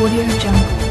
我的人这样